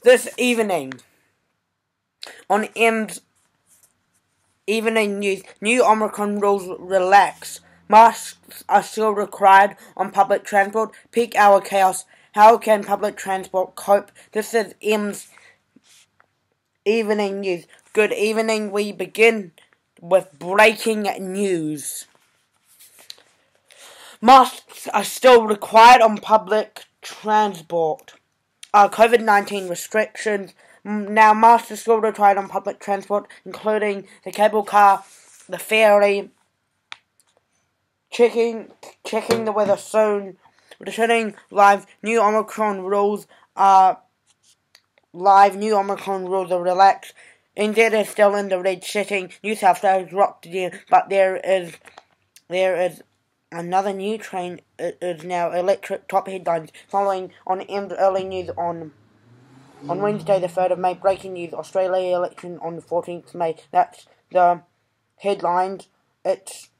This evening, on M's evening news, new Omicron rules relax. Masks are still required on public transport. Peak hour chaos. How can public transport cope? This is M's evening news. Good evening. We begin with breaking news. Masks are still required on public transport. Uh, COVID 19 restrictions. Now, masks are still required on public transport, including the cable car, the ferry. Checking, checking the weather soon. Returning live. New Omicron rules are live. New Omicron rules are relaxed. India is still in the red setting. New South Wales rocked again, but there is there is Another new train uh, is now electric top headlines following on early news on on Wednesday the 3rd of May. Breaking news Australia election on the 14th May. That's the headlines. It's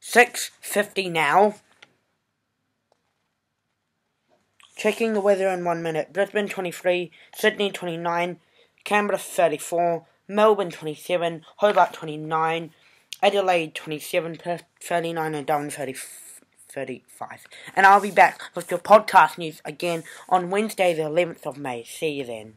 6.50 now. Checking the weather in one minute. Brisbane 23, Sydney 29, Canberra 34, Melbourne 27, Hobart 29, Adelaide 27, Perth 39, and Darwin 30, 35. And I'll be back with your podcast news again on Wednesday, the 11th of May. See you then.